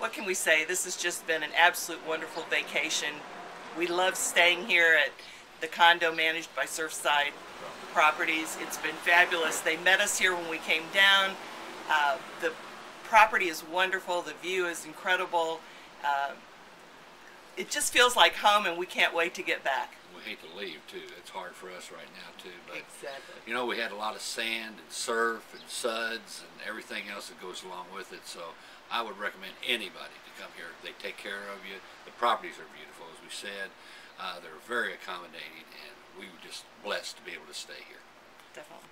what can we say? This has just been an absolute wonderful vacation. We love staying here at the condo managed by Surfside Properties. It's been fabulous. They met us here when we came down. Uh, the property is wonderful. The view is incredible. Uh, it just feels like home, and we can't wait to get back. We hate to leave too. It's hard for us right now too. But Exactly. you know, we had a lot of sand and surf and suds and everything else that goes along with it. So I would recommend anybody to come here. They take care of you. The properties are beautiful, as we said. Uh, they're very accommodating, and we were just blessed to be able to stay here. Definitely.